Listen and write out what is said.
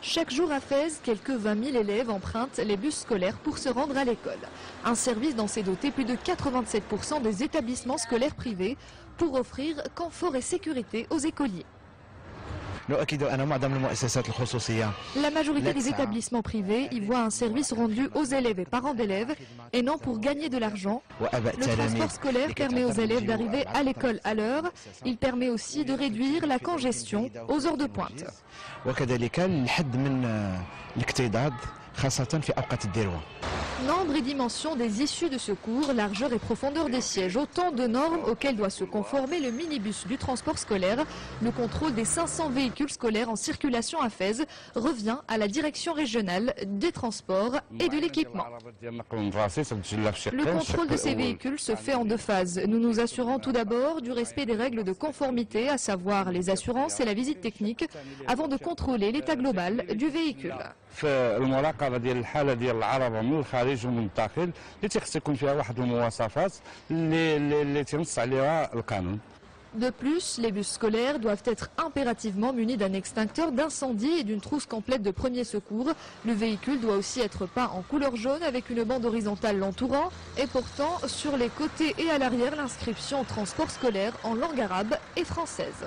Chaque jour à Fès, quelques 20 000 élèves empruntent les bus scolaires pour se rendre à l'école. Un service dont s'est doté plus de 87% des établissements scolaires privés pour offrir confort et sécurité aux écoliers. La majorité des établissements privés y voient un service rendu aux élèves et parents d'élèves et non pour gagner de l'argent. Le transport scolaire permet aux élèves d'arriver à l'école à l'heure. Il permet aussi de réduire la congestion aux heures de pointe. Nombre et dimension des issues de secours, largeur et profondeur des sièges, autant de normes auxquelles doit se conformer le minibus du transport scolaire. Le contrôle des 500 véhicules scolaires en circulation à Fès revient à la direction régionale des transports et de l'équipement. Le contrôle de ces véhicules se fait en deux phases. Nous nous assurons tout d'abord du respect des règles de conformité, à savoir les assurances et la visite technique, avant de contrôler l'état global du véhicule. في المراقبه ديال الحاله ديال العربه من الخارج ومن الداخل اللي تيخص يكون فيها واحد المواصفات اللي اللي, اللي تنص عليها القانون De plus, les bus scolaires doivent être impérativement munis d'un extincteur d'incendie et d'une trousse complète de premiers secours. Le véhicule doit aussi être peint en couleur jaune avec une bande horizontale l'entourant et portant sur les côtés et à l'arrière l'inscription transport scolaire en langue arabe et française.